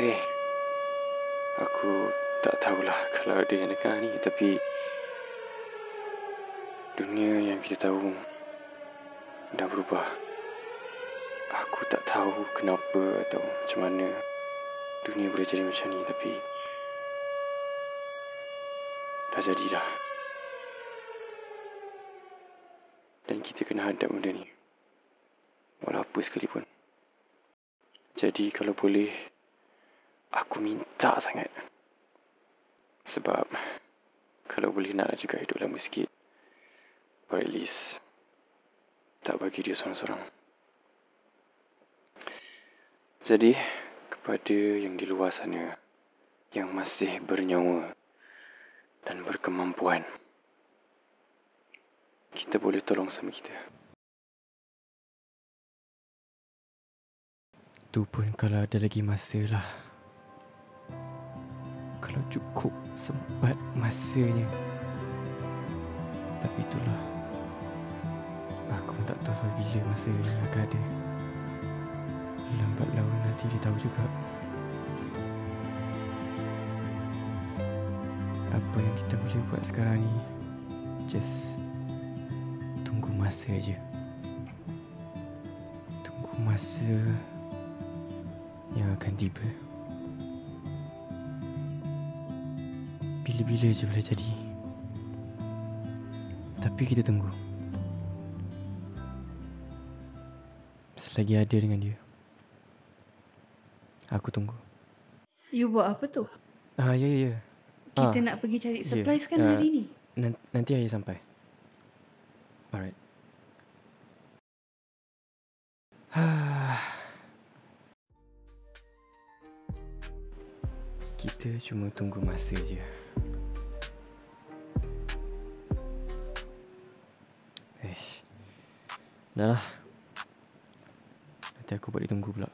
Eh, aku tak tahulah kalau ada yang dengar ni tapi dunia yang kita tahu dah berubah. Aku tak tahu kenapa atau macam mana dunia boleh jadi macam ni tapi dah jadi dah. Dan kita kena hadap benda ni. Walau apa sekalipun. Jadi kalau boleh aku minta sangat. Sebab kalau boleh nak juga hidup lama sikit. Or at least tak bagi dia seorang-seorang. Jadi kepada yang di luar sana yang masih bernyawa dan berkemampuan kita boleh tolong sama kita. Tu pun kalau ada lagi masa lah. Kalau cukup sempat masanya. Tapi itulah. Aku pun tak tahu sampai bila masa ni akan ada. Lambat laun nanti dia tahu juga. Apa yang kita boleh buat sekarang ni Just Tunggu masa aja. Tunggu masa Yang akan tiba Bila-bila je boleh jadi. Tapi kita tunggu. Selagi ada dengan dia Aku tunggu. You buat apa tu? Ah ya ya ya. Kita Ah, nak pergi cari ya. supplies kan Ah, hari ni? Nan- Nanti ayah sampai. Alright. Kita cuma tunggu masa je Eh Dah lah. Nanti aku buat dia tunggu pula